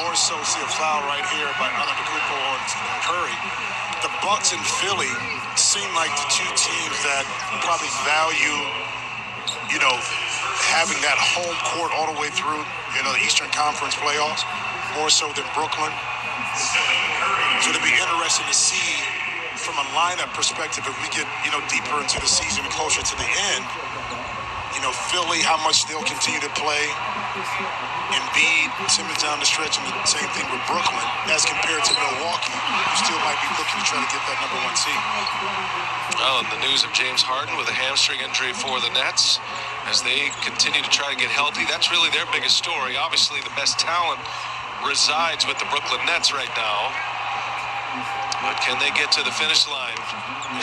more so see a foul right here by Antetokounmpo on Curry. The Bucks and Philly seem like the two teams that probably value, you know, having that home court all the way through, you know, the Eastern Conference playoffs, more so than Brooklyn. So it'll be interesting to see from a lineup perspective if we get, you know, deeper into the season closer to the end, you know, Philly, how much they'll continue to play. Embiid, Simmons down the stretch, and the same thing with Brooklyn, as compared to Milwaukee, who still might be looking to try to get that number one seed. Well, and the news of James Harden with a hamstring injury for the Nets as they continue to try to get healthy. That's really their biggest story. Obviously, the best talent resides with the Brooklyn Nets right now. But can they get to the finish line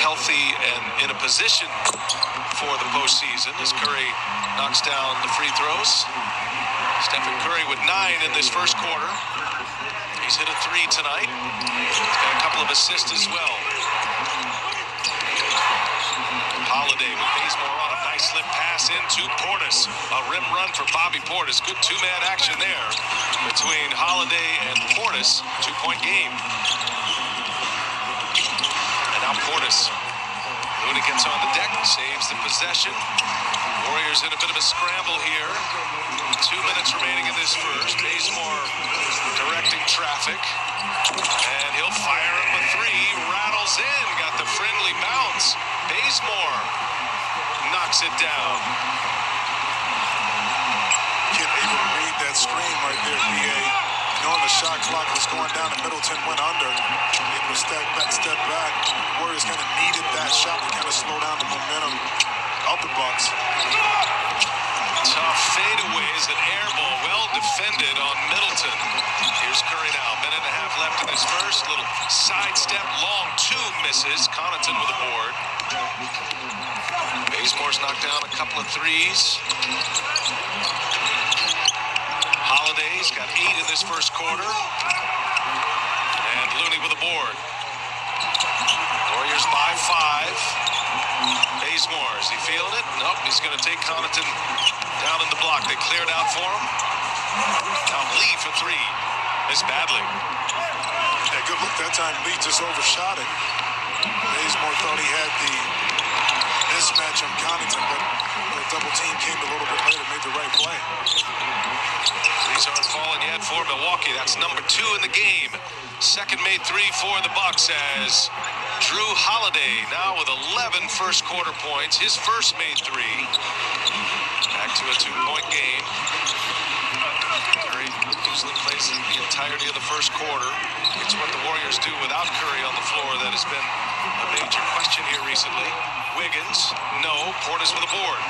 healthy and in a position for the postseason as Curry knocks down the free throws? Stephen Curry with nine in this first quarter. He's hit a three tonight. He's got a couple of assists as well. Holiday with Bazemore on a nice slip pass into Portis. A rim run for Bobby Portis. Good two-man action there between Holiday and Portis. Two-point game. Portis. Looney gets on the deck, saves the possession. Warriors in a bit of a scramble here. Two minutes remaining in this first. Bazemore directing traffic. And he'll fire up a three. Rattles in. Got the friendly bounce. Bazemore knocks it down. Can't to read that screen right there, BA. Knowing the shot clock was going down and Middleton went under. Able to step back, step back. Warriors kind of needed that shot to kind of slow down the momentum of the Bucks. Tough fadeaway is an air ball. Well on Middleton. Here's Curry now. Minute and a half left in this first. Little sidestep. Long two misses. Connaughton with a board. Bazemore's knocked down a couple of threes. Holiday's got eight in this first quarter. And Looney with a board. Warriors by five. Bazemore, is he feeling it? Nope, he's going to take Connaughton down in the block. They cleared out for him. Now Lee for three. Miss badly. Yeah, good look that time. Lee just overshot it. Bazemore thought he had the mismatch on Connaughton, but the double team came a little bit later, made the right play. Threes aren't falling yet for Milwaukee. That's number two in the game. Second made three for the Bucks as Jrue Holiday now with 11 first quarter points. His first made three. Back to a two-point game. Usually plays the entirety of the first quarter. It's what the Warriors do without Curry on the floor that has been a major question here recently. Wiggins, no. Portis with a board.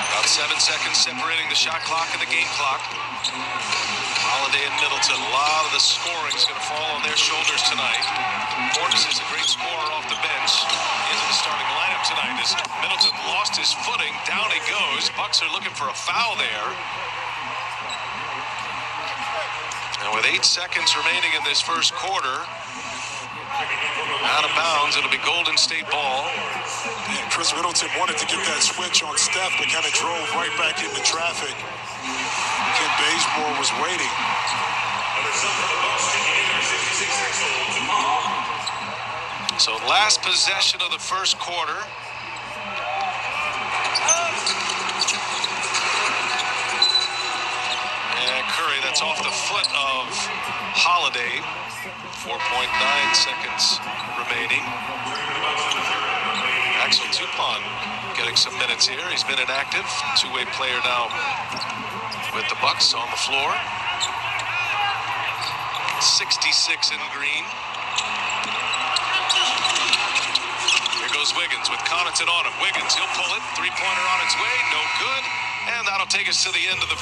About seven seconds separating the shot clock and the game clock. Holiday and Middleton. A lot of the scoring is going to fall on their shoulders tonight. Portis is a great scorer off the bench Middleton lost his footing. Down he goes. Bucks are looking for a foul there. And with eight seconds remaining in this first quarter, out of bounds, it'll be Golden State ball. Yeah, Khris Middleton wanted to get that switch on Steph, but kind of drove right back into traffic. Kent Bazemore was waiting. So last possession of the first quarter. Holiday. 4.9 seconds remaining. Axel Toupane getting some minutes here. He's been inactive. Two-way player now with the Bucks on the floor. 66 in green. Here goes Wiggins with Connaughton on him. Wiggins, he'll pull it. Three-pointer on its way. No good. And that'll take us to the end of the